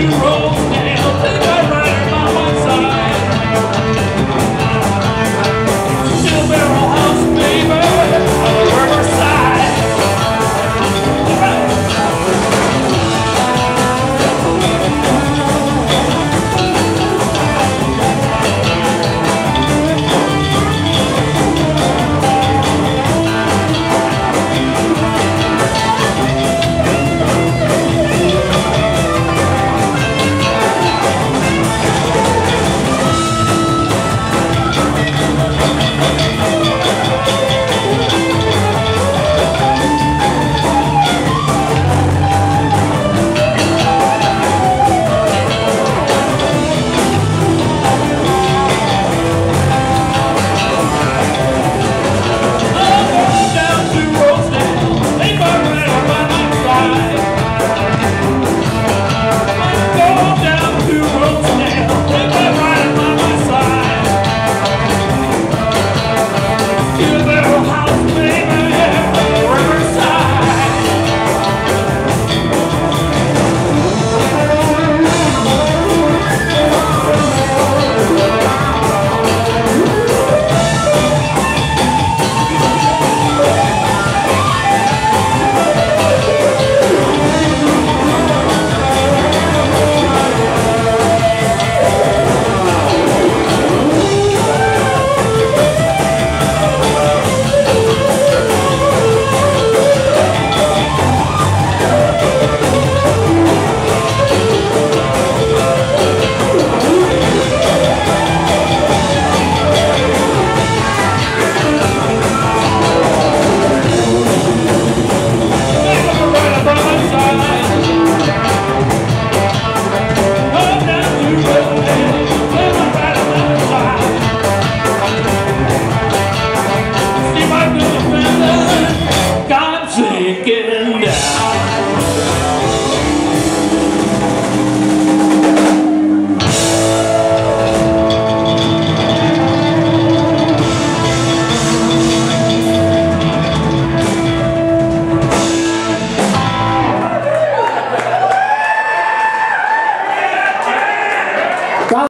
you.